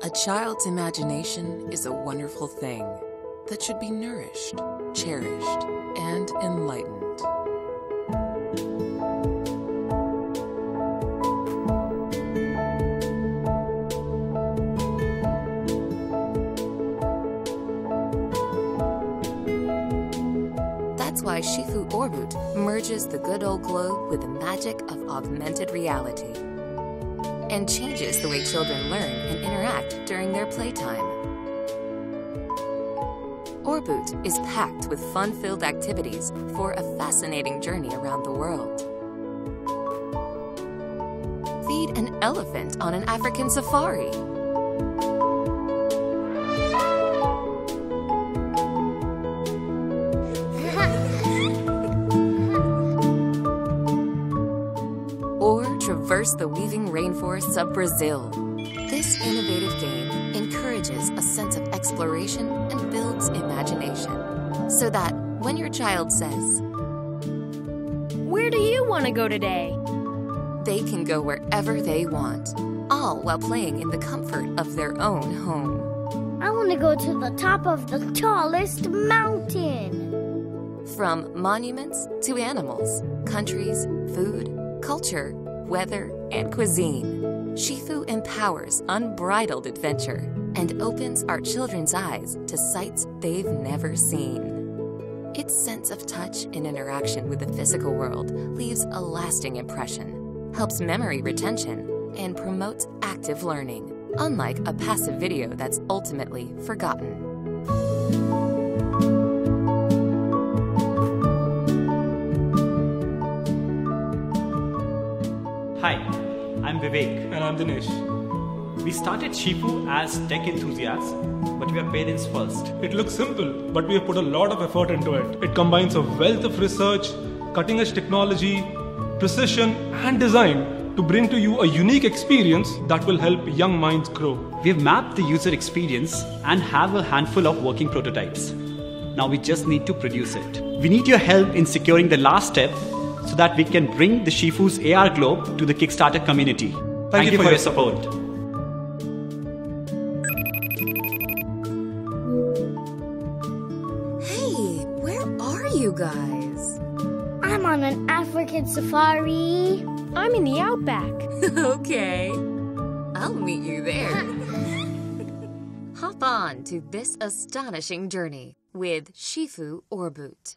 A child's imagination is a wonderful thing that should be nourished, cherished, and enlightened. That's why Shifu Orboot merges the good old globe with the magic of augmented reality and changes the way children learn and interact during their playtime. Orboot is packed with fun-filled activities for a fascinating journey around the world. Feed an elephant on an African safari. Traverse the weaving rainforests of Brazil. This innovative game encourages a sense of exploration and builds imagination. So that when your child says, Where do you want to go today? they can go wherever they want, all while playing in the comfort of their own home. I want to go to the top of the tallest mountain. From monuments to animals, countries, food, culture, weather, and cuisine, Shifu empowers unbridled adventure and opens our children's eyes to sights they've never seen. Its sense of touch and interaction with the physical world leaves a lasting impression, helps memory retention, and promotes active learning, unlike a passive video that's ultimately forgotten. Hi, I'm Vivek. And I'm Dinesh. We started Shifu as tech enthusiasts, but we are parents first. It looks simple, but we have put a lot of effort into it. It combines a wealth of research, cutting edge technology, precision, and design to bring to you a unique experience that will help young minds grow. We've mapped the user experience and have a handful of working prototypes. Now we just need to produce it. We need your help in securing the last step so that we can bring the Shifu's AR globe to the Kickstarter community. Thank, you, for, your support. Hey, where are you guys? I'm on an African safari. I'm in the outback. okay. I'll meet you there. Hop on to this astonishing journey with Shifu Orboot.